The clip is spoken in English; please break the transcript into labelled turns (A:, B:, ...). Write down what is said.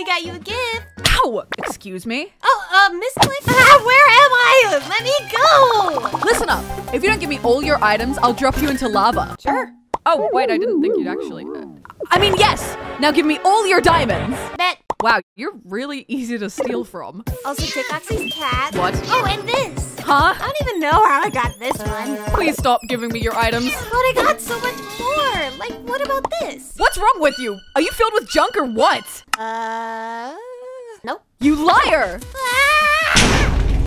A: Oxy got you a gift.
B: Ow! Excuse me?
A: Oh, uh, Miss Cliff? Ah, where am I? Let me go.
B: Listen up. If you don't give me all your items, I'll drop you into lava.
A: Sure.
B: Oh, wait, I didn't think you'd actually. I mean, yes! Now give me all your diamonds!
A: Bet.
B: Wow, you're really easy to steal from.
A: Also, take Oxy's cat.
B: What?
A: Oh, and this.
B: Huh?
A: I don't even know how I got this one.
B: Please stop giving me your items.
A: But I got so much more. Like, what about this?
B: What's wrong with you? Are you filled with junk or what?
A: Uh, nope.
B: You liar!